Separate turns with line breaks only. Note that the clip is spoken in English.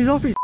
He's off his